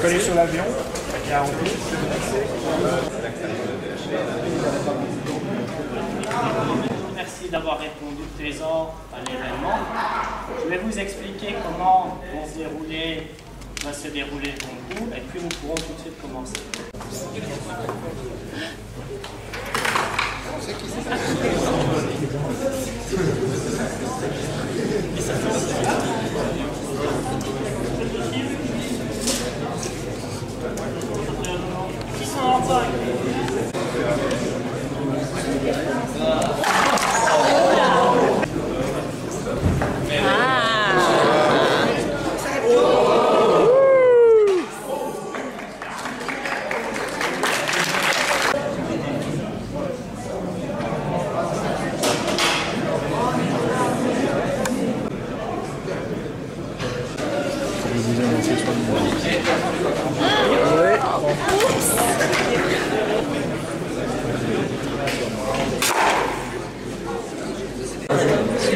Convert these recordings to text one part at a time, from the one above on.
Collé sur l'avion, il y a en plus. Merci d'avoir répondu présent à l'événement. Je vais vous expliquer comment vont se dérouler- va se dérouler le concours et puis nous pourrons tout de suite commencer.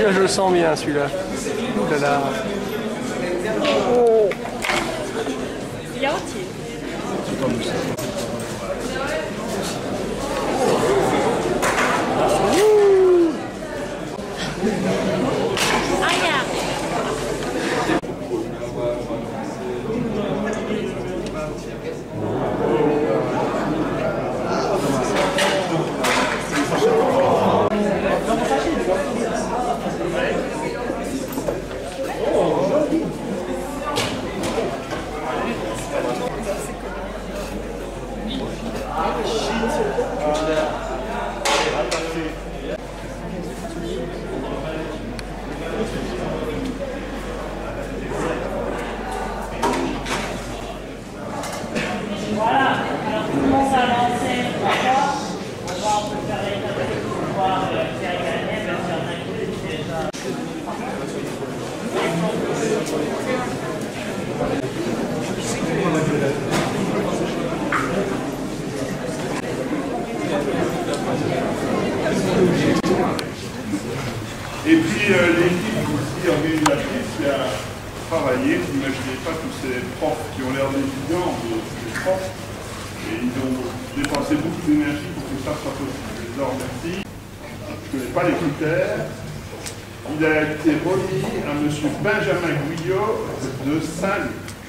Celui-là, je le sens bien, celui-là. Ouh là là. Oh. Et puis euh, l'équipe aussi organisatrice qui a travaillé, vous n'imaginez pas tous ces profs qui ont l'air d'étudiants, mais des profs, et ils ont dépensé beaucoup d'énergie pour que ça soit possible. Je en remercie. Je ne connais pas les critères. Il a été remis à M. Benjamin Guyot de Saint-Luc.